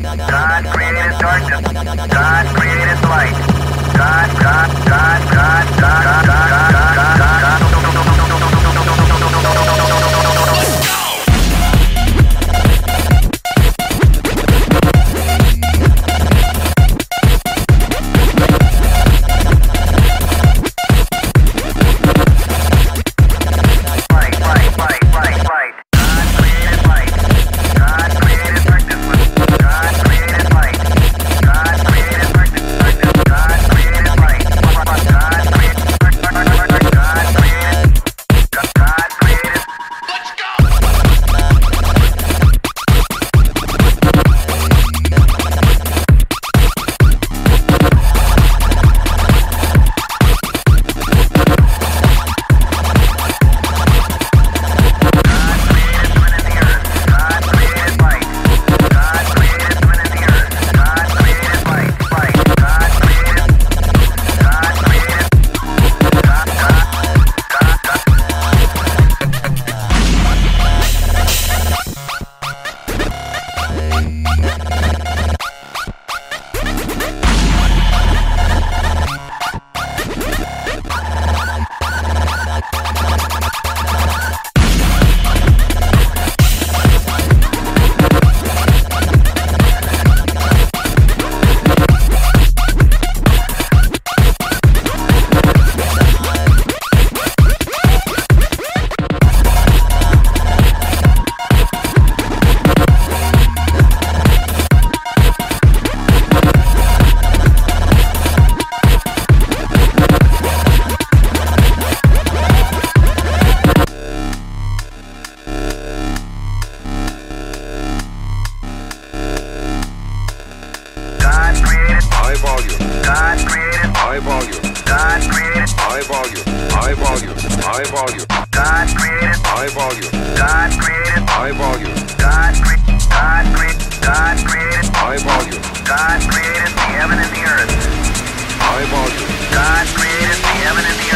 God created darkness. God created High volume, God created. high volume, God created. high volume, high volume, high volume, God created. high volume, God created. high volume, God God God created. high volume, God created the heaven and the earth. high volume, God created the heaven and the.